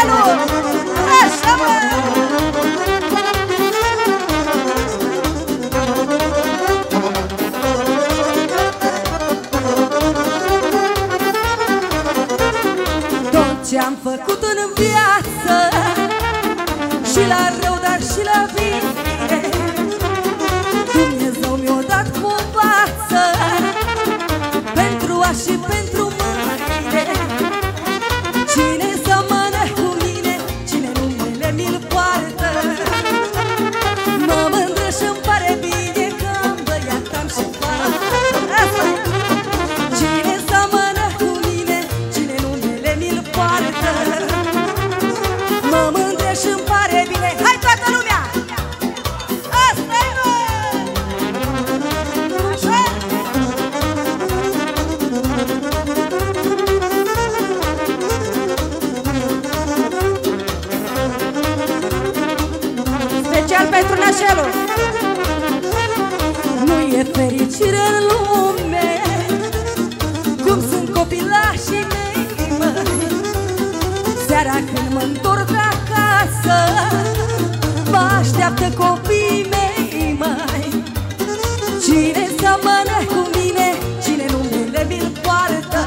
cielo. Seara când mă întorc acasă Mă așteaptă copiii mei mai Cine seamănă cu mine Cine numele mi-l poartă?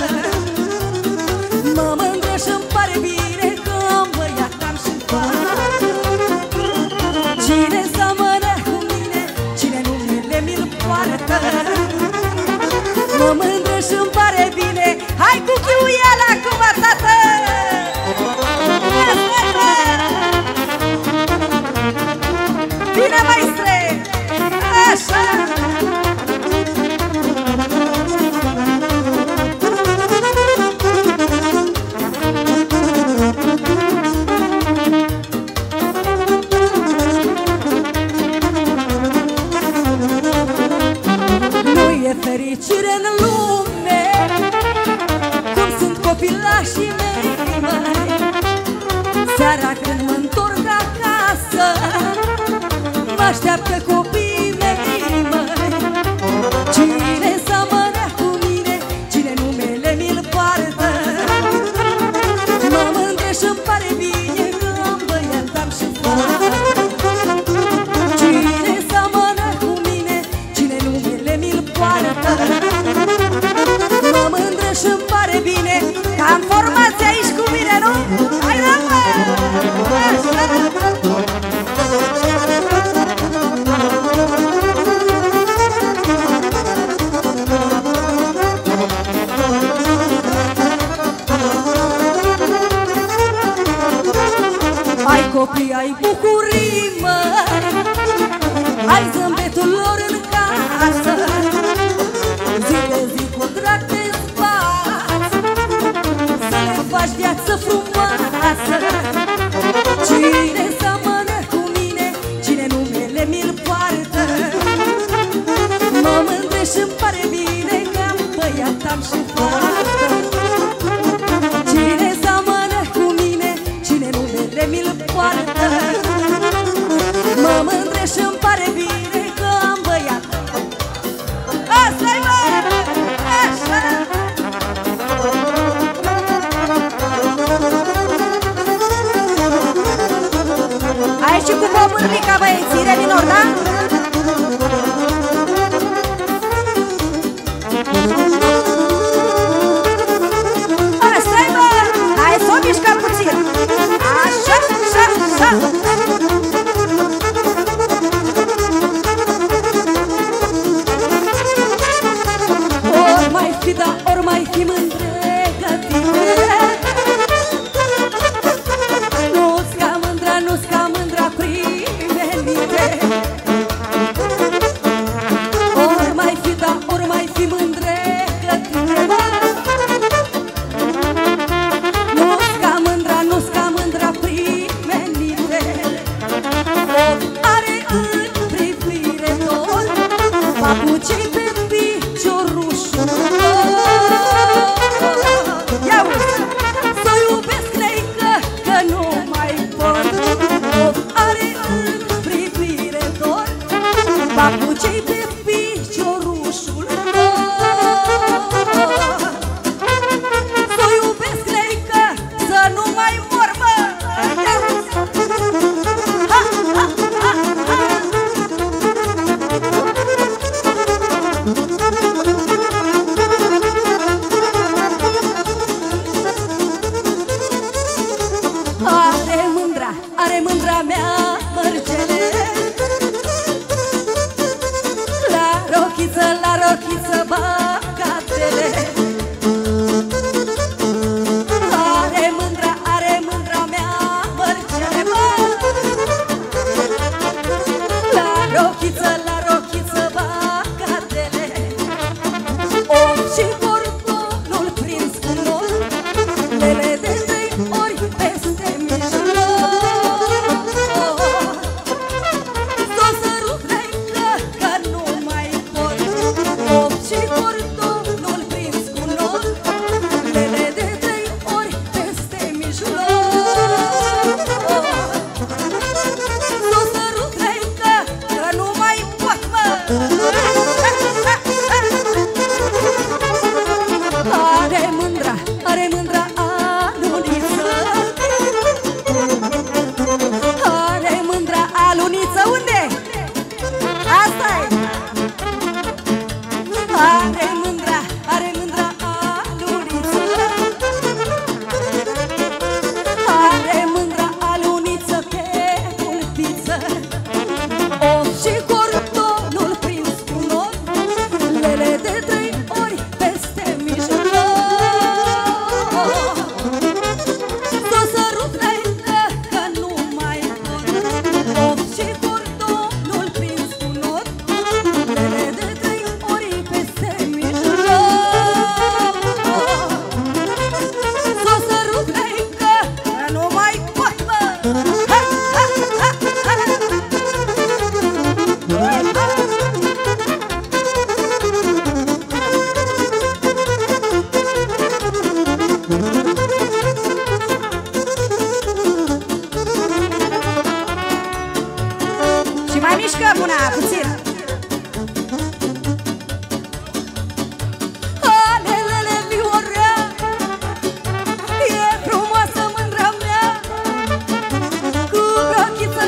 Mă mândră și-mi pare bine Că am băiat, am și fac Cine seamănă cu mine Cine numele mi-l poartă? Mă mândră și-mi pare Asmika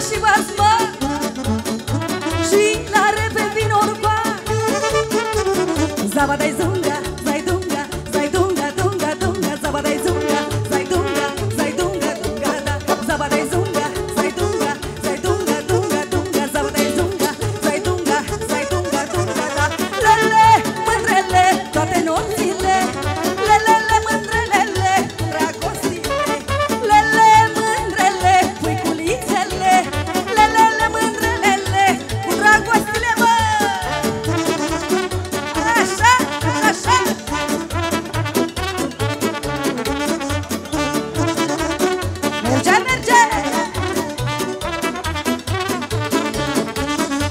și basma Și la repede vin orba Zaba dai zonga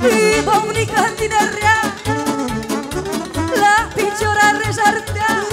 Iba unica tinerea La picioare jartea.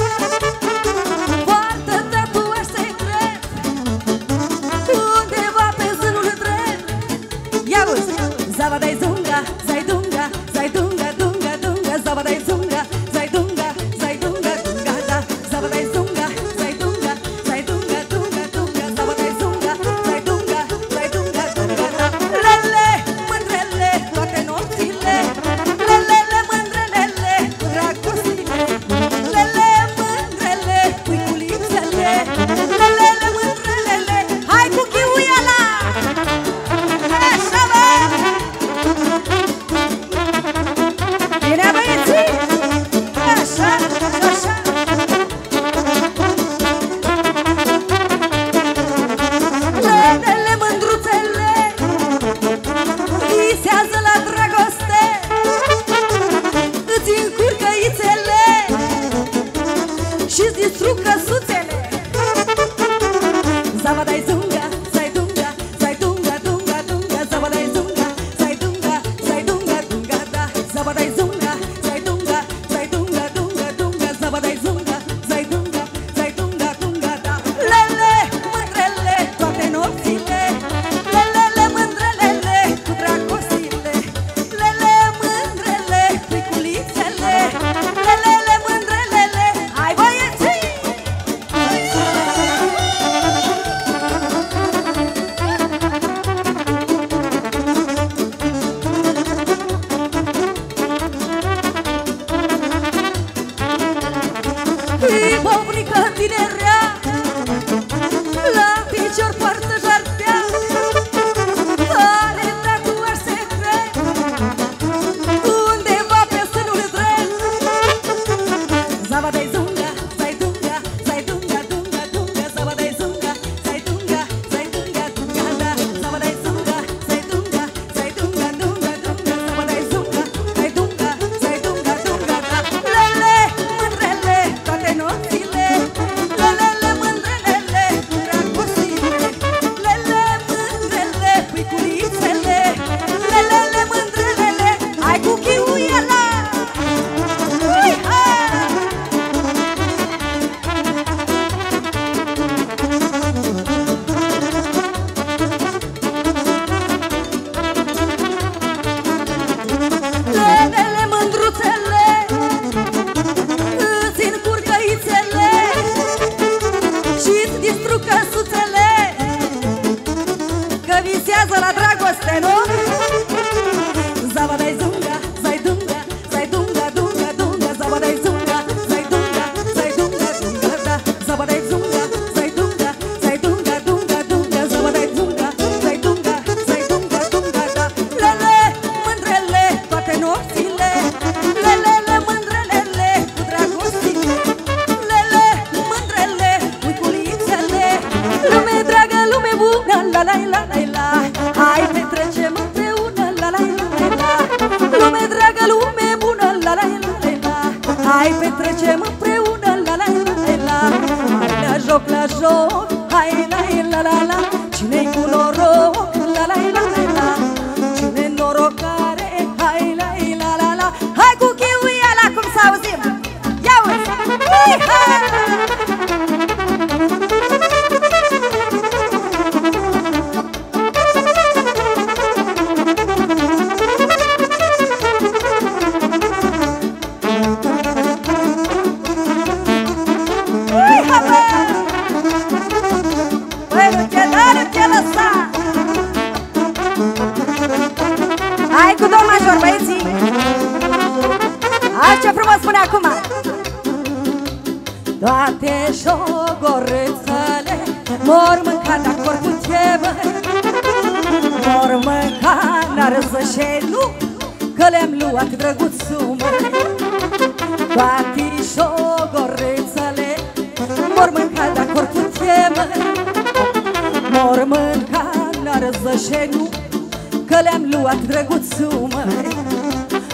Le-am luat drăguțul măi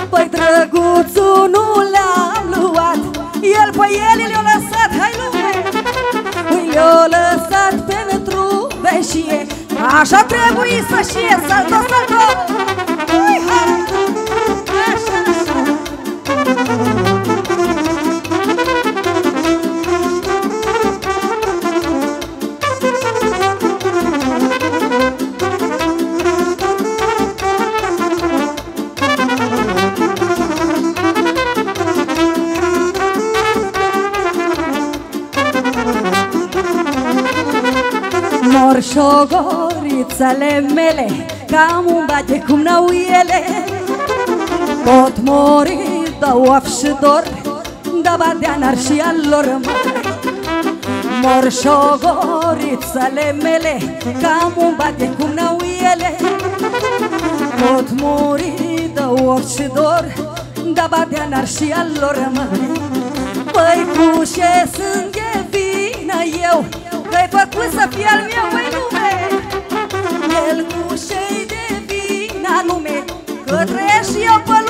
Păi drăguțul nu l-am luat. El pe el le-a lăsat, hai lume Le-a lăsat pentru veșie. Așa trebuie să știe, salto, salto Mor șogorițele mele Cam un bate cum n-au ele. Pot mori de of și dor Da badea n-ar și al lor măi Mor șogorițele mele Cam un bate cum n-au ele. Pot mori de of și dor Da badea n-ar și al lor măi Păi cu ce sânge vină eu Că-ai făcut să fie al meu, măi lume El cu ce de vină lume Că trăiesc și eu pe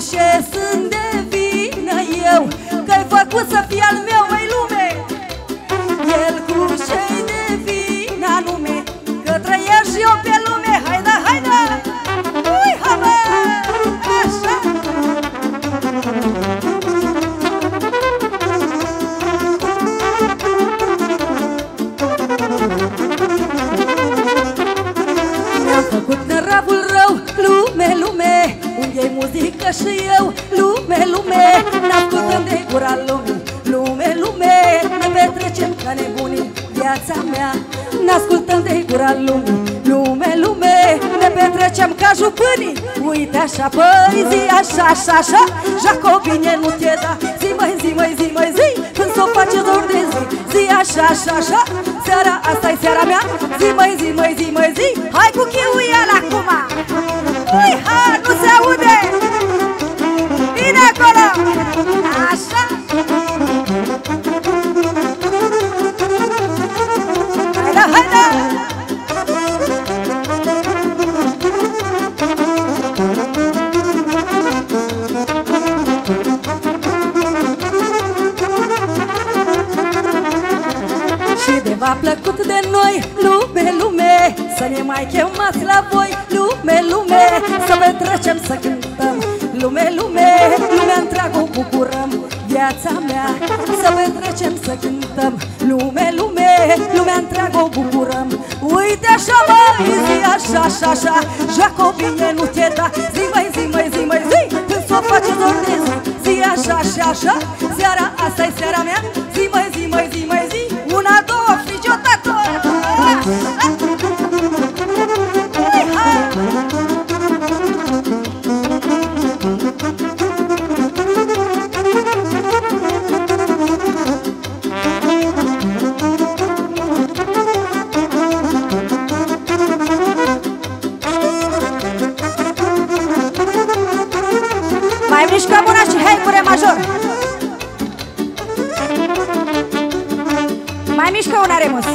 Dar cu ce sunt de vină eu? Că-ai făcut să fie al meu, gura lumii Lume, lume Ne petrecem ca nebunii Viața mea. N-ascultăm de gura lumii Lume, lume Ne petrecem ca jupânii Uite așa, păi zi așa, așa, așa Jacobine nu te da. Zi, măi, zi, măi, zi, măi, zi Când s-o face dor de zi. Măi Zi așa, așa, așa Seara asta e seara mea. Zi, măi, zi, măi, zi, măi, zi Hai cu chiuia la acum Să ne mai chemați la voi lume, lume Să petrecem, să cântăm. Lume, lume Lumea întreagă o bucurăm viața mea Să petrecem, să cântăm. Lume, lume Lumea întreagă o bucurăm. Uite așa măi, zi așa, așa, așa Joacă bine, nu te da. Zi mai, zi mai, zi mai, zi Când s-o face doar de zi Zi așa și așa Seara asta e seara mea. Zi mai, zi mai, zi mai, Mai mișcă una remus.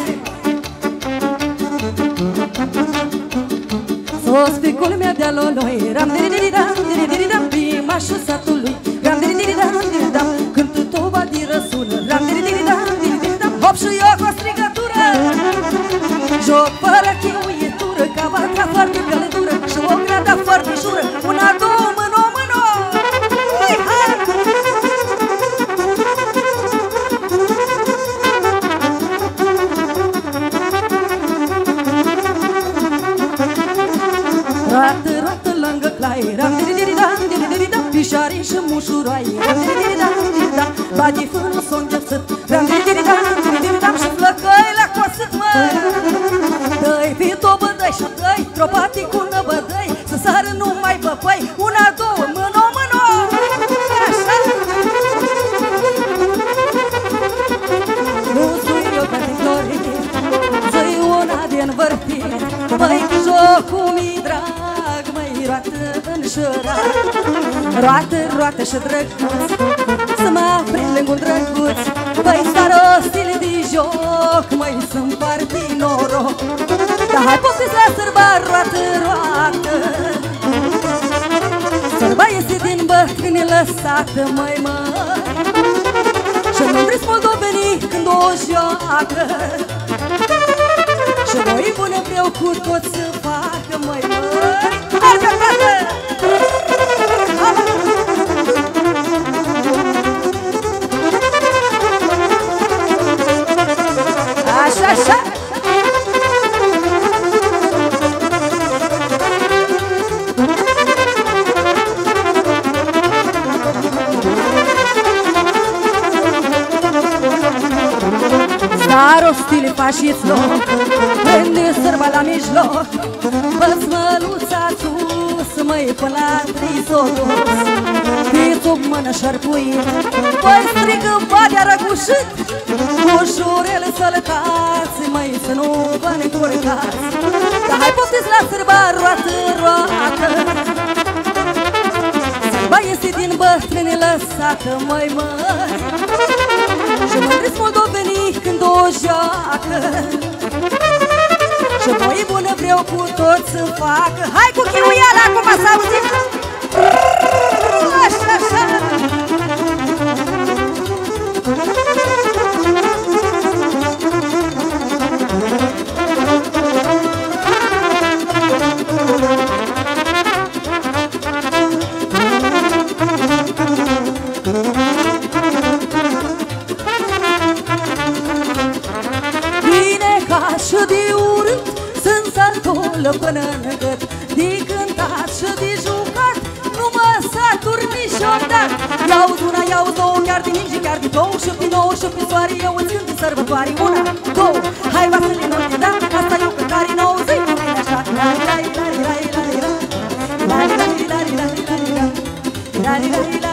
Sos pe culmea de loloi Ram diri diri dam diri diri dam Primașul satului. Ram diri diri dam diri dam Când tova di răsună. Ram diri diri dam diri diri dam Hop și eu cu o strigătură Joc fără chiuietură Cavalca foarte călătură Bagi fânul s-o înghețat Ram, diri, diri, dam, diri, diri, dam Și flăcăi la coasă, mă Dă-i pitobă, dă-i și dă-i Tropatii cu năbă, dă-i Să sară numai băpăi Una, două, mână, mână Așa Nu sui eu pe flori Zăi una din vârfiri Măi, cu jocul mi drag Măi, roată în șărat Roată, roată și drăguț Să mă prind lângă un drăguț. Băi, starostil de joc Măi, să-mi parti noroc. Dar hai poftiți la sărba roată, roată Sărba este din bătrâni lăsată, măi, măi Și mândriți moldovenii când o joacă. Și noi bune vreau cu tot să facă, măi, măi Arcă, Starostile fașiților Prinde sărba la mijloc. Bă-ți măluța sus Măi până la trisodus Fiți o mână șărpuit Păi strigă badea răgușit Ușurele sălătați Măi să nu vă necurcați Dar hai poftiți la sărba roată, roată. Sărba este din bătrâni lăsată Măi, măi și mândriți moldovenii când o joacă. Și voi bună vreau cu tot să facă. Hai cu chiuiala acum să auzim satur niciodată Iau una, iau două, chiar de ninge, chiar de două Și pe nouă și pe soare eu îți cânt de sărbătoare Una, două, hai Vasile, nu te da Asta e o cântare nouă zi Hai așa, la la la la la la La la la la la la la La la la la la la la Hai la la la la la la la Mână, mână, mână